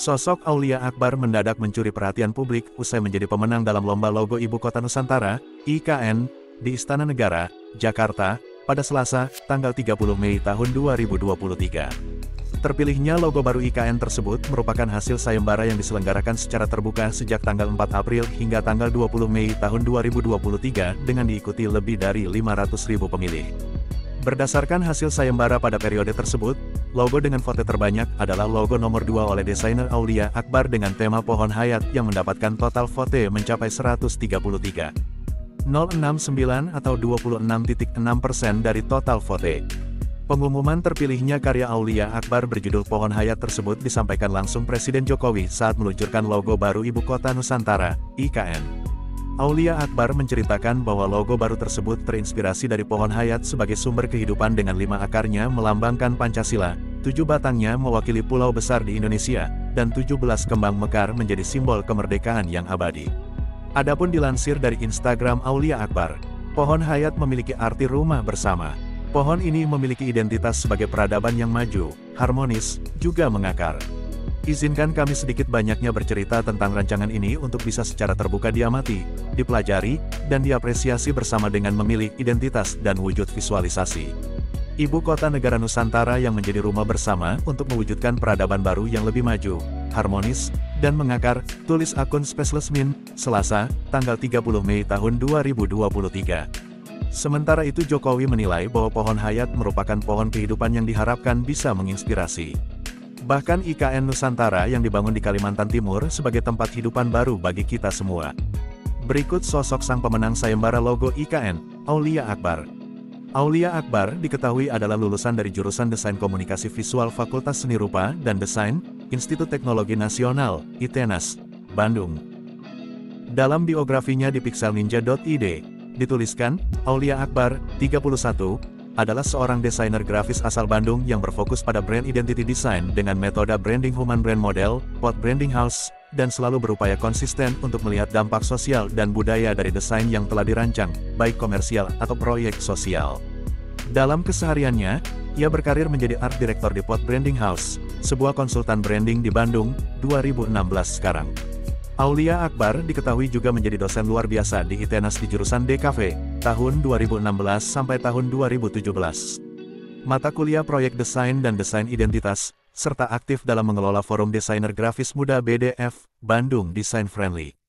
Sosok Aulia Akbar mendadak mencuri perhatian publik usai menjadi pemenang dalam lomba logo Ibu Kota Nusantara, IKN, di Istana Negara, Jakarta, pada Selasa, tanggal 30 Mei tahun 2023. Terpilihnya logo baru IKN tersebut merupakan hasil sayembara yang diselenggarakan secara terbuka sejak tanggal 4 April hingga tanggal 20 Mei tahun 2023 dengan diikuti lebih dari 500.000 pemilih. Berdasarkan hasil sayembara pada periode tersebut, logo dengan vote terbanyak adalah logo nomor 2 oleh desainer Aulia Akbar dengan tema pohon hayat yang mendapatkan total vote mencapai 133. 069 atau 26.6% dari total vote. Pengumuman terpilihnya karya Aulia Akbar berjudul Pohon Hayat tersebut disampaikan langsung Presiden Jokowi saat meluncurkan logo baru Ibu Kota Nusantara, IKN. Aulia Akbar menceritakan bahwa logo baru tersebut terinspirasi dari pohon hayat sebagai sumber kehidupan dengan lima akarnya melambangkan Pancasila, tujuh batangnya mewakili pulau besar di Indonesia, dan tujuh belas kembang mekar menjadi simbol kemerdekaan yang abadi. Adapun dilansir dari Instagram Aulia Akbar, pohon hayat memiliki arti rumah bersama. Pohon ini memiliki identitas sebagai peradaban yang maju, harmonis, juga mengakar. Izinkan kami sedikit banyaknya bercerita tentang rancangan ini untuk bisa secara terbuka diamati, dipelajari, dan diapresiasi bersama dengan memilih identitas dan wujud visualisasi. Ibu kota negara Nusantara yang menjadi rumah bersama untuk mewujudkan peradaban baru yang lebih maju, harmonis, dan mengakar, tulis akun Spaceless Min, Selasa, tanggal 30 Mei tahun 2023. Sementara itu Jokowi menilai bahwa pohon hayat merupakan pohon kehidupan yang diharapkan bisa menginspirasi. Bahkan IKN Nusantara yang dibangun di Kalimantan Timur sebagai tempat hidupan baru bagi kita semua. Berikut sosok sang pemenang sayembara logo IKN, Aulia Akbar. Aulia Akbar diketahui adalah lulusan dari jurusan Desain Komunikasi Visual Fakultas Seni Rupa dan Desain, Institut Teknologi Nasional, ITENAS, Bandung. Dalam biografinya di pixelninja.id, dituliskan, Aulia Akbar, 31, adalah seorang desainer grafis asal Bandung yang berfokus pada brand identity design dengan metode branding human brand model, pot branding house, dan selalu berupaya konsisten untuk melihat dampak sosial dan budaya dari desain yang telah dirancang, baik komersial atau proyek sosial. Dalam kesehariannya, ia berkarir menjadi art director di Pot Branding House, sebuah konsultan branding di Bandung, 2016 sekarang. Aulia Akbar diketahui juga menjadi dosen luar biasa di ITENAS di jurusan DKV, tahun 2016 sampai tahun 2017. Mata kuliah proyek desain dan desain identitas, serta aktif dalam mengelola forum desainer grafis muda BDF, Bandung Design Friendly.